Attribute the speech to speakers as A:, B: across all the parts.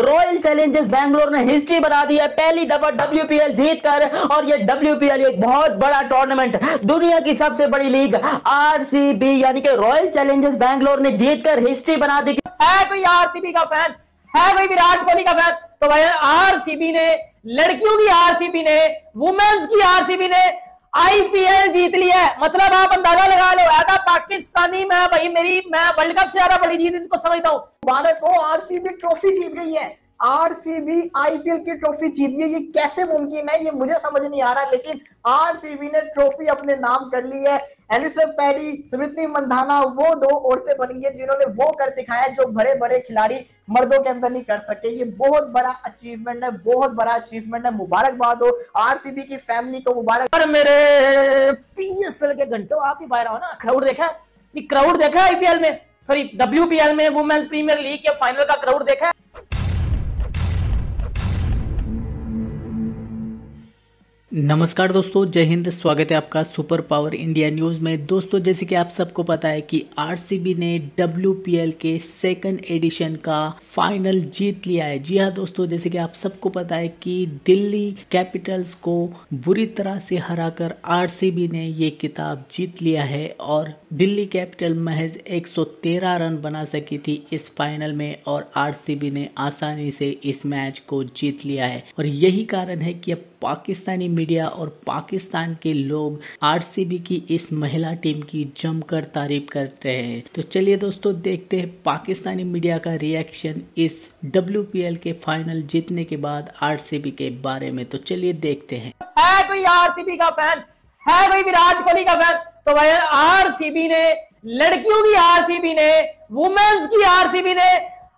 A: Royal Challengers Bangalore ने history बना दी है। पहली दफ़ा डब्ल्यूपीएल जीत कर और ये डब्ल्यूपीएल एक बहुत बड़ा टूर्नामेंट दुनिया की सबसे बड़ी लीग आरसीबी यानी कि रॉयल चैलेंजर्स बैंगलोर ने जीत कर हिस्ट्री बना दी।
B: है कोई आरसीबी का फ़ैन है कोई विराट कोहली का फ़ैन तो भाई आरसीबी ने, लड़कियों की आरसीबी ने वुमेन्स की आरसीबी ने आईपीएल जीत लिया है। मतलब आप अंदाज़ा लगा लो, ऐसा पाकिस्तानी मैं भाई, मेरी मैं वर्ल्ड कप से ज़्यादा बड़ी जीत इनको समझता हूँ।
C: भारत को आरसीबी ट्रॉफी जीत गई है। आरसीबी आईपीएल की ट्रॉफी जीत गई ये कैसे मुमकिन है? ये मुझे समझ नहीं आ रहा, लेकिन आरसीबी ने ट्रॉफी अपने नाम कर ली है। एलिसन पैडी, स्मृति मंधाना, वो दो औरतें बन गई जिन्होंने वो कर दिखाया जो बड़े बड़े खिलाड़ी मर्दों के अंदर नहीं कर सके। ये बहुत बड़ा अचीवमेंट है, बहुत बड़ा अचीवमेंट है। मुबारकबाद हो आरसीबी की फैमिली को मुबारक
B: और मेरे पीएसएल के घंटों आप ही बाहर आओ ना। क्राउड देखा ये क्राउड देखा है आईपीएल में? सॉरी डब्ल्यूपीएल में वुमेन्स प्रीमियर लीग के फाइनल का क्राउड देखा है?
D: नमस्कार दोस्तों, जय हिंद। स्वागत है आपका सुपर पावर इंडिया न्यूज़ में। दोस्तों, जैसे कि आप सबको पता है कि आरसीबी ने डब्ल्यू के सेकंड एडिशन का फाइनल जीत लिया है। जी हाँ दोस्तों, जैसे कि आप सबको पता है कि दिल्ली कैपिटल्स को बुरी तरह से हराकर आरसीबी ने ये किताब जीत लिया है और दिल्ली कैपिटल महज 113 रन बना सकी थी इस फाइनल में और आरसीबी ने आसानी से इस मैच को जीत लिया है। और यही कारण है कि अब पाकिस्तानी मीडिया और पाकिस्तान के लोग आरसीबी की इस महिला टीम की जमकर तारीफ़ कर रहे हैं। तो चलिए दोस्तों, देखते हैं पाकिस्तानी मीडिया का रिएक्शन इस डब्ल्यूपीएल के फाइनल जीतने के बाद आरसीबी के बारे में। तो चलिए देखते हैं।
B: है कोई आरसीबी का फ़ैन है कोई विराट कोहली का फ़ैन तो भाई, आरसीबी ने, लड़कियों की आरसीबी ने वुमेन्स की आरसीबी ने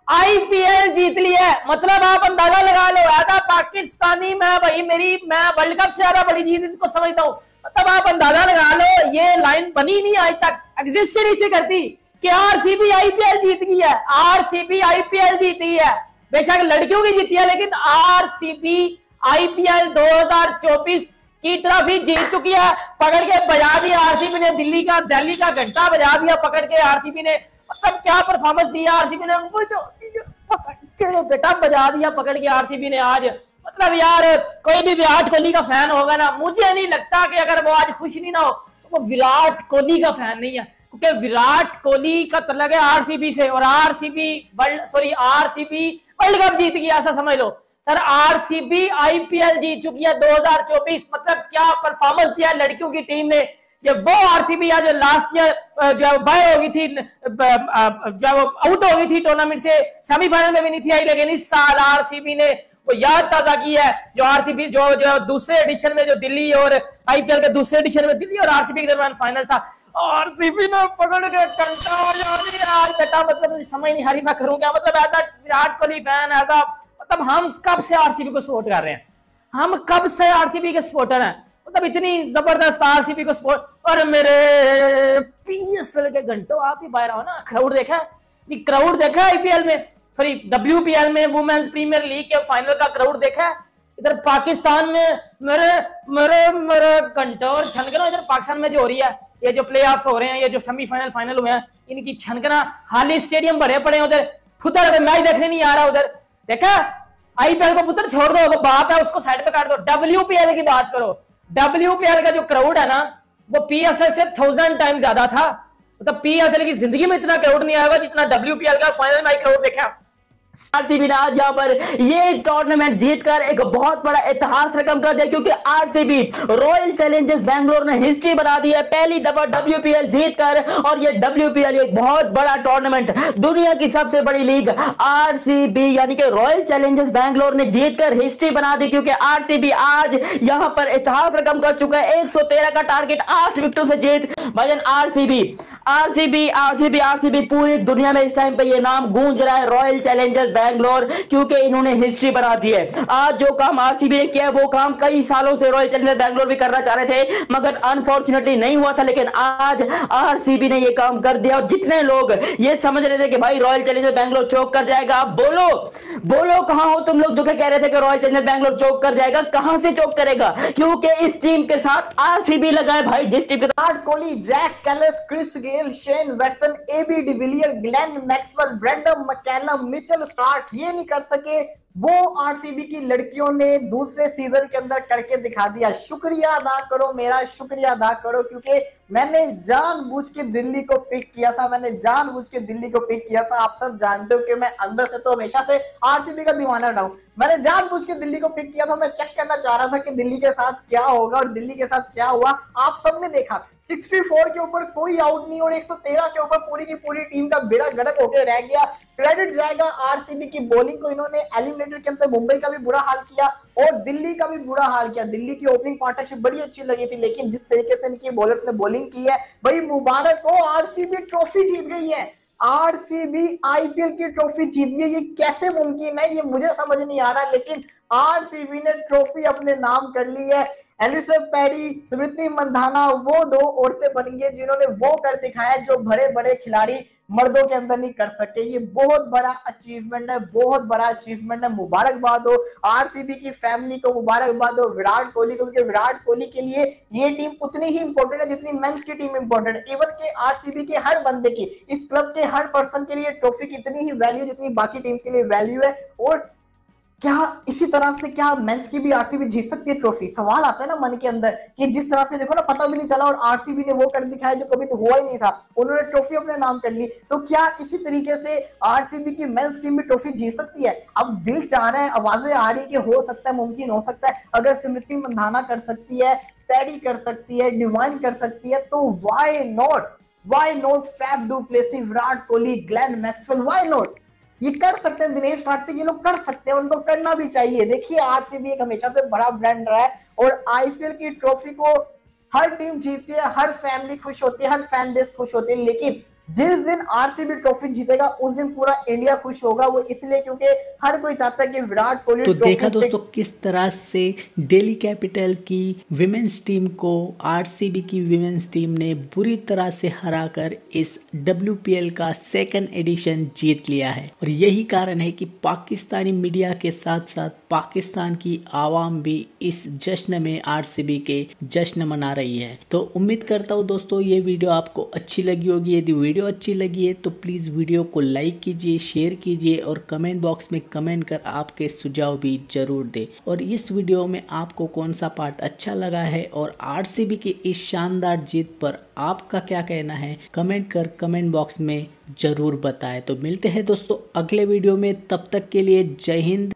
B: आईपीएल जीत लिया है। मतलब आप अंदाज़ा लगा लो, ऐसा पाकिस्तानी मैं भाई, मेरी मैं वर्ल्ड कप से ज़्यादा बड़ी जीत को समझता हूँ। मतलब आप अंदाज़ा लगा लो, ये लाइन बनी नहीं आज तक एग्जिस्ट नहीं थी करती। कि आरसीबी आईपीएल जीत गई है आरसीबी आईपीएल जीती है। बेशक लड़कियों की जीती है, लेकिन आरसीबी आईपीएल 2024 की ट्रॉफी जीत चुकी है। पकड़ के बजा दिया आरसीबी ने, दिल्ली का दिल्ली का घंटा बजा दिया, पकड़ के आरसीबी ने। मतलब क्या परफॉर्मेंस दिया आरसीबी ने वो जो, बेटा बजा दिया पकड़ के आरसीबी ने आज। मतलब यार कोई भी विराट कोहली का फ़ैन होगा ना मुझे नहीं लगता कि अगर वो आज खुश नहीं ना हो तो वो विराट कोहली का फ़ैन नहीं है। क्योंकि विराट कोहली का तलग है आरसीबी से और RCB world sorry RCB world cup जीत गया ऐसा समझ लो। सर आरसीबी आईपीएल जीत चुकी है 2024 मतलब क्या परफॉर्मेंस दिया लड़कियों की टीम ने? ये वो आरसीबी आज लास्ट ईयर जो बाय हो गई थी जब आउट हो गई थी टूर्नामेंट से सेमीफाइनल में भी नहीं थी आई, लेकिन इस साल आरसीबी ने, वो याद ताज़ा की है, जो आरसीबी जो जो दूसरे एडिशन में जो दिल्ली और आईपीएल के दूसरे एडिशन में दिल्ली और आरसीबी के दरमियान फाइनल था। आरसीबी ने पकड़ के कंटा आज बेटा मतलब समझ नहीं हारी मैं करूँ क्या? मतलब ऐसा विराट कोहली फ़ैन ऐसा मतलब हम कब से आरसीबी को सपोर्ट कर रहे हैं? हम कब से आरसीबी के सपोर्टर हैं? मतलब इतनी ज़बरदस्त आरसीबी को सपोर्ट और मेरे पीएसएल के घंटों आप ही बाहर आओ ना। क्राउड देखा है? क्राउड देखा आईपीएल में? सॉरी डब्ल्यूपीएल में वुमेन्स प्रीमियर लीग के फाइनल का क्राउड देखा है? इधर पाकिस्तान में मेरे मेरे मेरे घंटों और छनकना इधर पाकिस्तान में जो हो रही है, ये जो प्ले हो रहे हैं, ये जो सेमीफाइनल फाइनल हुए हैं, इनकी छनकना हाली स्टेडियम भरे पड़े हैं उधर। खुद मैच देखने नहीं आ रहा उधर। देखा? आईपीएल को पुत्र छोड़ दो बात है, उसको साइड पे काट दो। डब्ल्यूपीएल की बात करो। डब्ल्यूपीएल का जो क्राउड है ना, वो पीएसएल से थाउज़ेंड टाइम ज़्यादा था। मतलब पीएसएल की ज़िंदगी में इतना क्राउड नहीं आएगा जितना डब्ल्यूपीएल का फाइनल में आई क्राउड देखा।
A: आरसीबी ने आज यहाँ पर ये टूर्नामेंट जीतकर एक बहुत बड़ा इतिहास रकम कर दिया, क्योंकि आरसीबी रॉयल चैलेंजर्स बैंगलोर ने हिस्ट्री बना दी है। पहली दफ़ा डब्ल्यूपीएल जीतकर और ये डब्ल्यूपीएल एक बहुत बड़ा टूर्नामेंट दुनिया की सबसे बड़ी लीग आरसीबी, यानी कि रॉयल चैलेंजर्स बैंगलोर ने जीतकर हिस्ट्री बना दी, क्योंकि आरसीबी आज यहाँ पर इतिहास रकम कर चुका है। एक सौ तेरह का टारगेट आठ विकेटों से जीत। भजन आरसीबी आरसीबी आरसीबी आरसीबी पूरी दुनिया में इस टाइम पे ये नाम गूंज रहा है रॉयल चैलेंजर्स बैंगलोर क्योंकि इन्होंने हिस्ट्री बना दी है। आज जो काम आरसीबी ने किया वो काम कई सालों से रॉयल चैलेंजर्स बैंगलोर भी करना चाह रहे थे, मगर अनफॉर्चुनेटली नहीं हुआ था, लेकिन आज आरसीबी ने ये काम कर दिया और जितने लोग ये समझ रहे थे कि भाई रॉयल चैलेंजर्स बैंगलोर चौक कर जाएगा, आप बोलो बोलो कहाँ हो तुम लोग जो कह रहे थे कि रॉयल चैलेंजर्स बैंगलोर चौक कर जाएगा, कहाँ से चौक करेगा? क्योंकि इस टीम के साथ आरसीबी लगा है भाई, जिस टीम के
C: साथ Kohli Jacques Kallis Chris Gayle Shane Watson AB de Villiers Glenn Maxwell Brendon McCullum Mitchell Starc ये नहीं कर सके। वो आरसीबी की लड़कियों ने दूसरे सीज़न के अंदर करके दिखा दिया। शुक्रिया अदा करो, मेरा शुक्रिया अदा करो, क्योंकि मैंने जानबूझ के दिल्ली को पिक किया था, मैंने जानबूझ के दिल्ली को पिक किया था। आप सब जानते हो कि मैं अंदर से तो हमेशा से आरसीबी का दीवाना रहा हूँ। मैंने जानबूझ के दिल्ली को पिक किया था, मैं चेक करना चाह रहा था कि दिल्ली के साथ क्या होगा और दिल्ली के साथ क्या हुआ। आप सबने देखा 64 के ऊपर कोई आउट नहीं और 113 के ऊपर पूरी की पूरी टीम का बेड़ा गड़क होकर रह गया। क्रेडिट जाएगा आरसीबी की बॉलिंग को इन्होंने एलिमिनेटर के अंदर मुंबई का भी बुरा हाल किया और दिल्ली का भी बुरा हाल किया। दिल्ली की ओपनिंग पार्टनरशिप बड़ी अच्छी लगी थी, लेकिन जिस तरीके से इनकी बॉलर्स ने बॉलिंग की है। भाई, मुबारक हो आरसीबी ट्रॉफी जीत गई है। आरसीबी आईपीएल की ट्रॉफी जीत गई ये कैसे मुमकिन है? ये मुझे समझ नहीं आ रहा, लेकिन आरसीबी ने ट्रॉफी अपने नाम कर ली है। एलिसब पैडी स्मृति मंधाना वो दो औरतें बन गई जिन्होंने वो कर दिखाया जो बड़े बड़े खिलाड़ी मर्दों के अंदर नहीं कर सके। ये बहुत बड़ा अचीवमेंट है, बहुत बड़ा अचीवमेंट है। मुबारकबाद हो आरसीबी की फैमिली को मुबारकबाद हो, विराट कोहली को, क्योंकि विराट कोहली के लिए ये टीम उतनी ही इंपॉर्टेंट है जितनी मेन्स की टीम इंपॉर्टेंट है। इवन के आरसीबी के हर बंदे की, इस क्लब के हर पर्सन के लिए ट्रॉफी की इतनी ही वैल्यू जितनी बाकी टीम के लिए वैल्यू है। और क्या इसी तरह से क्या मेंस की भी आरसीबी जीत सकती है ट्रॉफी? सवाल आता है ना मन के अंदर कि जिस तरह से देखो ना पता भी नहीं चला और आरसीबी ने वो कर दिखाया जो कभी तो हुआ ही नहीं था। उन्होंने ट्रॉफी अपने नाम कर ली। तो क्या इसी तरीके से आरसीबी की मेंस टीम भी ट्रॉफी जीत सकती है? अब दिल चाह रहे हैं, आवाज़ें आ रही है कि हो सकता है, मुमकिन हो सकता है। अगर स्मृति मंधाना कर सकती है पैडी कर सकती है डिवाइन कर सकती है तो why not why not Faf du Plessis Virat Kohli Glenn Maxwell why not ये कर सकते हैं, दिनेश कार्तिक, ये लोग कर सकते हैं, उनको करना भी चाहिए। देखिए आरसीबी एक हमेशा से बड़ा ब्रांड रहा है और आईपीएल की ट्रॉफी को हर टीम जीतती है, हर फैमिली खुश होती है, हर फ़ैन बेस खुश होती है, लेकिन जिस दिन आरसीबी ट्रॉफी जीतेगा उस दिन पूरा इंडिया खुश होगा। वो इसलिए क्योंकि हर कोई चाहता है कि विराट कोहली
D: तो देखा दोस्तों किस तरह से दिल्ली कैपिटल की विमेंस टीम को आरसीबी की विमेंस टीम ने बुरी तरह से हराकर इस डब्ल्यूपीएल का सेकंड एडिशन जीत लिया है। और यही कारण है कि पाकिस्तानी मीडिया के साथ साथ पाकिस्तान की आवाम भी इस जश्न में आरसीबी के जश्न मना रही है। तो उम्मीद करता हूँ दोस्तों ये वीडियो आपको अच्छी लगी होगी। यदि वीडियो अच्छी लगी है तो प्लीज़ वीडियो को लाइक कीजिए, शेयर कीजिए और कमेंट बॉक्स में कमेंट कर आपके सुझाव भी ज़रूर दें। और इस वीडियो में आपको कौन सा पार्ट अच्छा लगा है और आर की इस शानदार जीत पर आपका क्या कहना है, कमेंट कर कमेंट बॉक्स में ज़रूर बताएँ। तो मिलते हैं दोस्तों अगले वीडियो में, तब तक के लिए जय हिंद।